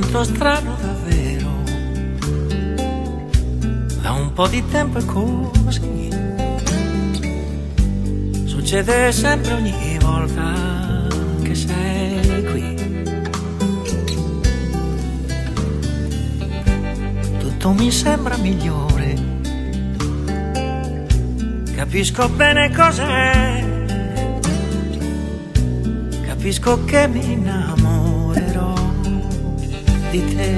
sento strano davvero. Da un po' di tempo è così. Succede sempre ogni volta che sei qui. Tutto mi sembra migliore. Capisco bene cos'è. Capisco che mi innamorerò di te.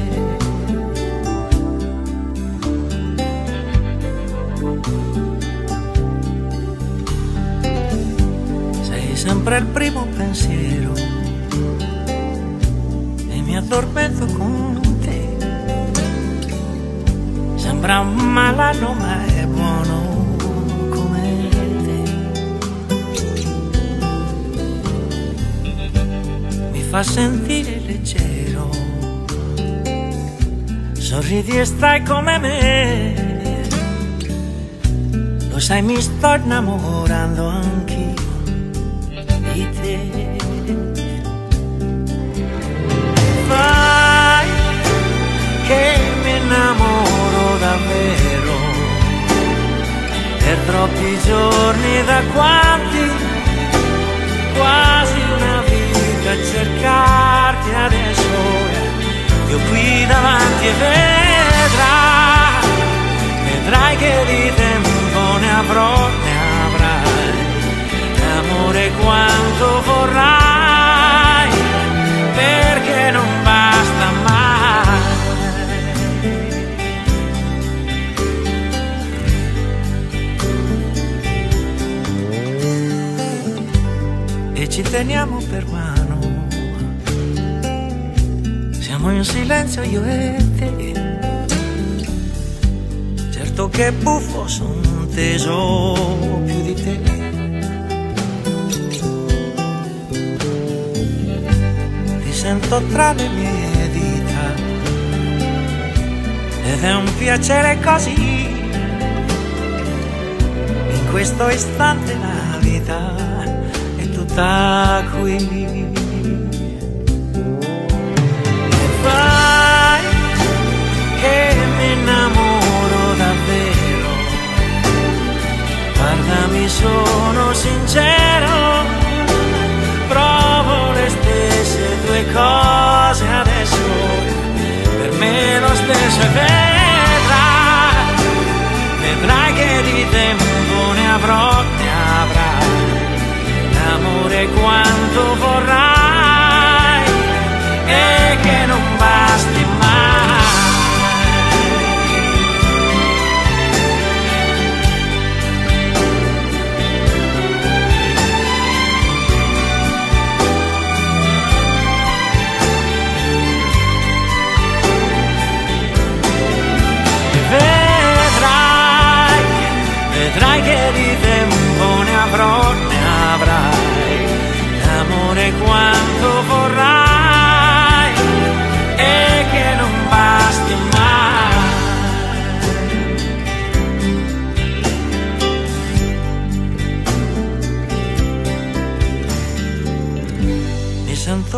Sei sempre il primo pensiero e mi addormento con te. Sembra un malanno ma è buono fa sentire leggero, sorridi e stai come me. Lo sai, mi sto innamorando anch'io di te. Vai, che mi innamoro davvero per troppi giorni da quanti, davanti e vedrai, che di tempo ne avrò, ne avrai, amore quanto vorrai, perché non basta mai. E ci teniamo per mano, in silenzio io e te. Certo che buffo son teso più di te. Ti sento tra le mie dita ed è un piacere così. In questo istante la vita è tutta qui. Vai che mi innamoro davvero. Guardami, sono sincero, provo le stesse due cose adesso. Per me lo stesso e vedrai,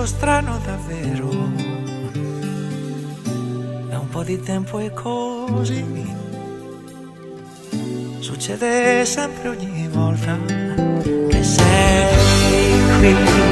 strano davvero, da un po' di tempo è così. Succede sempre ogni volta che sei qui.